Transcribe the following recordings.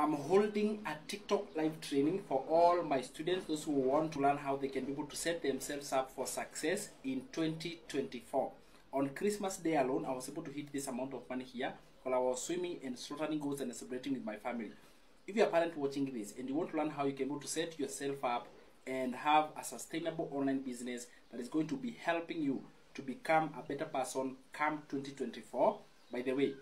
I'm holding a TikTok live training for all my students, those who want to learn how they can be able to set themselves up for success in 2024. On Christmas Day alone, I was able to hit this amount of money here while I was swimming and slaughtering goats and celebrating with my family. If you're a parent watching this and you want to learn how you can be able to set yourself up and have a sustainable online business that is going to be helping you to become a better person come 2024, by the way,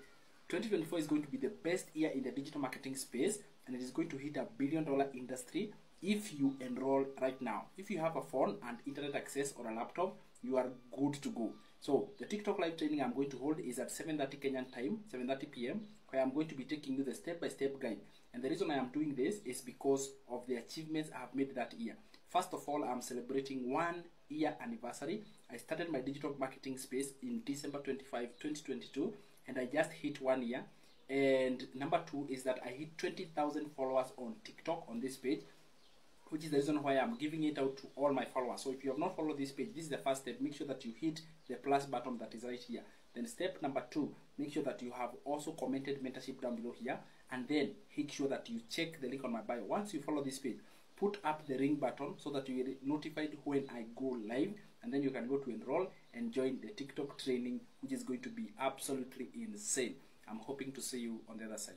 2024 is going to be the best year in the digital marketing space and it is going to hit a billion dollar industry if you enroll right now. If you have a phone and internet access or a laptop, you are good to go. So the TikTok live training I'm going to hold is at 7:30 Kenyan time, 7:30 p.m. where I'm going to be taking you the step-by-step guide. And the reason I am doing this is because of the achievements I have made that year. First of all, I'm celebrating one year anniversary. I started my digital marketing space in December 25, 2022 and I just hit one year. And number two is that I hit 20,000 followers on TikTok on this page, which is the reason why I'm giving it out to all my followers. So if you have not followed this page, this is the first step. Make sure that you hit the plus button that is right here. Then step number two, make sure that you have also commented mentorship down below here. And then make sure that you check the link on my bio. Once you follow this page, put up the ring button so that you get notified when I go live and then you can go to enroll and join the TikTok training which is going to be absolutely insane. I'm hoping to see you on the other side.